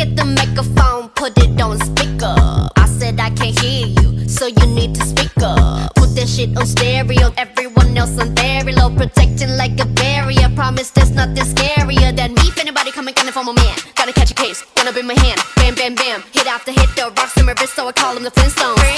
Get the microphone, put it on speaker. I said I can't hear you, so you need to speak up. Put that shit on stereo, everyone else on very low, protecting like a barrier. Promise there's nothing scarier than me. If anybody coming, coming for my man, gotta catch a case, gonna be my hand. Bam, bam, bam, hit after hit, the rocks in my wrist, so I call him the Flintstones.